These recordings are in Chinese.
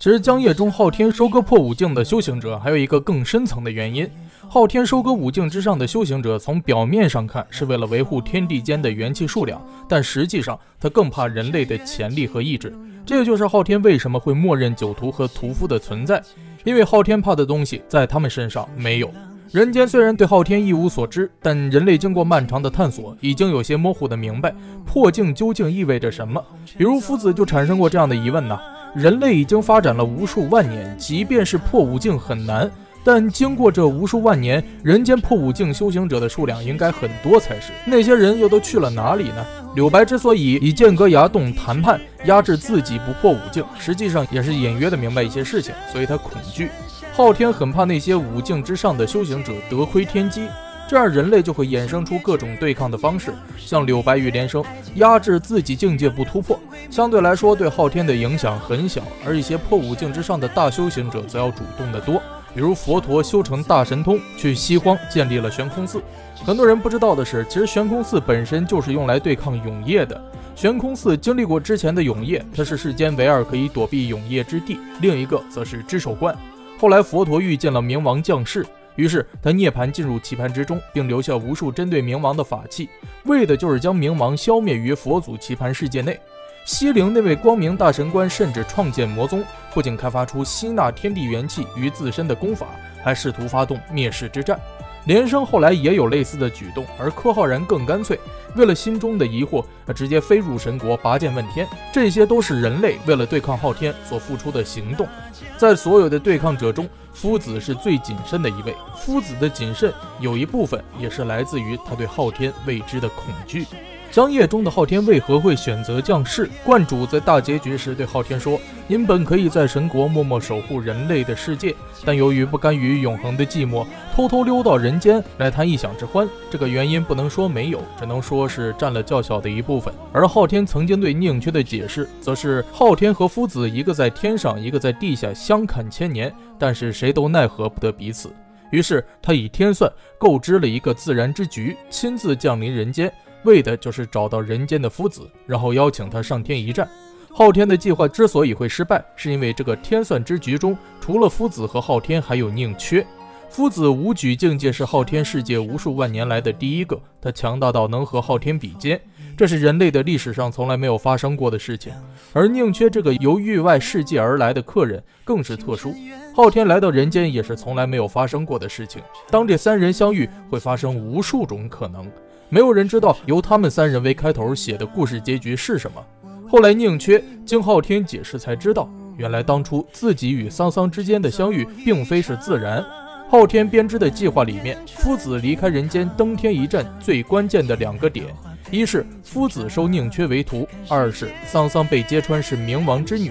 其实江夜中昊天收割破五境的修行者，还有一个更深层的原因。昊天收割五境之上的修行者，从表面上看是为了维护天地间的元气数量，但实际上他更怕人类的潜力和意志。这个就是昊天为什么会默认酒徒和屠夫的存在，因为昊天怕的东西在他们身上没有。人间虽然对昊天一无所知，但人类经过漫长的探索，已经有些模糊的明白破境究竟意味着什么。比如夫子就产生过这样的疑问呢。人类已经发展了无数万年，即便是破五境很难，但经过这无数万年，人间破五境修行者的数量应该很多才是。那些人又都去了哪里呢？柳白之所以以剑阁崖洞谈判压制自己不破五境，实际上也是隐约的明白一些事情，所以他恐惧。昊天很怕那些五境之上的修行者得窥天机。这样，人类就会衍生出各种对抗的方式，像柳白羽连生压制自己境界不突破，相对来说对昊天的影响很小；而一些破五境之上的大修行者则要主动的多，比如佛陀修成大神通，去西荒建立了悬空寺。很多人不知道的是，其实悬空寺本身就是用来对抗永夜的。悬空寺经历过之前的永夜，它是世间唯二可以躲避永夜之地，另一个则是知守观。后来佛陀遇见了冥王降世。于是他涅槃进入棋盘之中，并留下无数针对冥王的法器，为的就是将冥王消灭于佛祖棋盘世界内。西陵那位光明大神官甚至创建魔宗，不仅开发出吸纳天地元气于自身的功法，还试图发动灭世之战。连生后来也有类似的举动，而柯浩然更干脆，为了心中的疑惑，他直接飞入神国，拔剑问天。这些都是人类为了对抗昊天所付出的行动。在所有的对抗者中，夫子是最谨慎的一位。夫子的谨慎有一部分也是来自于他对昊天未知的恐惧。江夜中的昊天为何会选择降世？观主在大结局时对昊天说：“您本可以在神国默默守护人类的世界，但由于不甘于永恒的寂寞，偷偷溜到人间来谈异想之欢。这个原因不能说没有，只能说是占了较小的一部分。”而昊天曾经对宁缺的解释，则是昊天和夫子一个在天上，一个在地下，相看千年，但是谁都奈何不得彼此。于是他以天算构织了一个自然之局，亲自降临人间。为的就是找到人间的夫子，然后邀请他上天一战。昊天的计划之所以会失败，是因为这个天算之局中，除了夫子和昊天，还有宁缺。夫子武举境界是昊天世界无数万年来的第一个，他强大到能和昊天比肩，这是人类的历史上从来没有发生过的事情。而宁缺这个由域外世界而来的客人更是特殊，昊天来到人间也是从来没有发生过的事情。当这三人相遇，会发生无数种可能。没有人知道由他们三人为开头写的故事结局是什么。后来宁缺经昊天解释才知道，原来当初自己与桑桑之间的相遇并非是自然。昊天编织的计划里面，夫子离开人间登天一战最关键的两个点，一是夫子收宁缺为徒，二是桑桑被揭穿是冥王之女。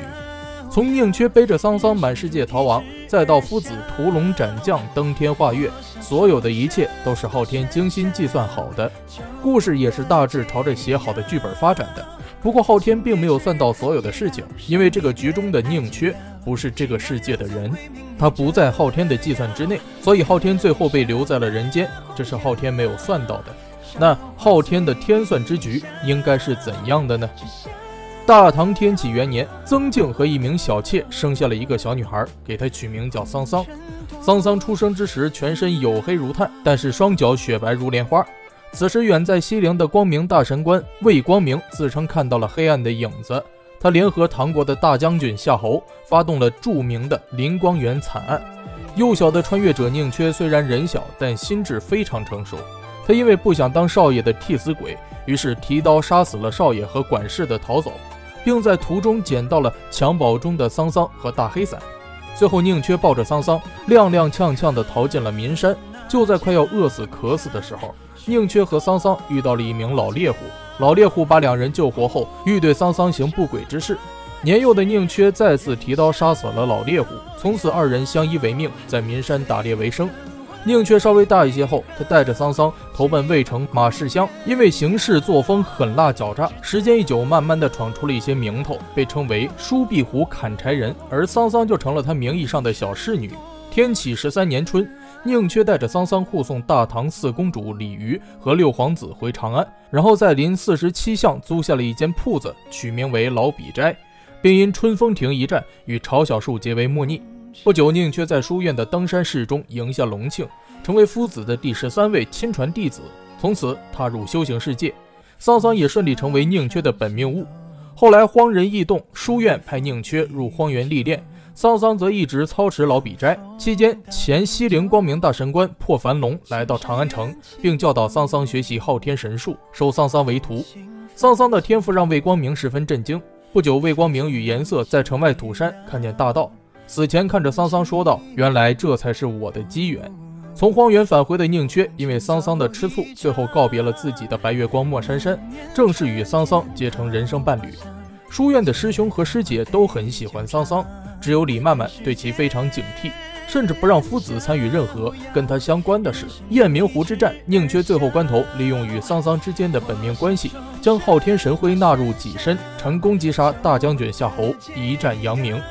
从宁缺背着桑桑满世界逃亡，再到夫子屠龙斩将登天化月，所有的一切都是昊天精心计算好的，故事也是大致朝着写好的剧本发展的。不过昊天并没有算到所有的事情，因为这个局中的宁缺不是这个世界的人，他不在昊天的计算之内，所以昊天最后被留在了人间，这是昊天没有算到的。那昊天的天算之局应该是怎样的呢？大唐天启元年，曾静和一名小妾生下了一个小女孩，给她取名叫桑桑。桑桑出生之时，全身黝黑如炭，但是双脚雪白如莲花。此时，远在西陵的光明大神官魏光明自称看到了黑暗的影子，他联合唐国的大将军夏侯，发动了著名的灵光园惨案。幼小的穿越者宁缺虽然人小，但心智非常成熟。他因为不想当少爷的替死鬼，于是提刀杀死了少爷和管事的逃走。并在途中捡到了襁褓中的桑桑和大黑伞，最后宁缺抱着桑桑踉踉跄跄地逃进了岷山。就在快要饿死渴死的时候，宁缺和桑桑遇到了一名老猎户，老猎户把两人救活后，欲对桑桑行不轨之事。年幼的宁缺再次提刀杀死了老猎户，从此二人相依为命，在岷山打猎为生。宁缺稍微大一些后，他带着桑桑投奔魏城马氏乡，因为行事作风狠辣狡诈，时间一久，慢慢的闯出了一些名头，被称为舒壁虎砍柴人，而桑桑就成了他名义上的小侍女。天启十三年春，宁缺带着桑桑护送大唐四公主李渔和六皇子回长安，然后在临四十七巷租下了一间铺子，取名为老笔斋。并因春风亭一战与朝小树结为莫逆。不久，宁缺在书院的登山试中赢下隆庆，成为夫子的第十三位亲传弟子，从此踏入修行世界。桑桑也顺利成为宁缺的本命物。后来荒人异动，书院派宁缺入荒原历练，桑桑则一直操持老笔斋。期间，前西陵光明大神官破凡龙来到长安城，并教导桑桑学习昊天神术，收桑桑为徒。桑桑的天赋让魏光明十分震惊。不久，魏光明与颜色在城外土山看见大道，死前看着桑桑说道：“原来这才是我的机缘。”从荒原返回的宁缺，因为桑桑的吃醋，最后告别了自己的白月光莫珊珊，正式与桑桑结成人生伴侣。书院的师兄和师姐都很喜欢桑桑，只有李曼曼对其非常警惕，甚至不让夫子参与任何跟他相关的事。雁鸣湖之战，宁缺最后关头利用与桑桑之间的本命关系。将昊天神辉纳入己身，成功击杀大将军夏侯，一战扬名。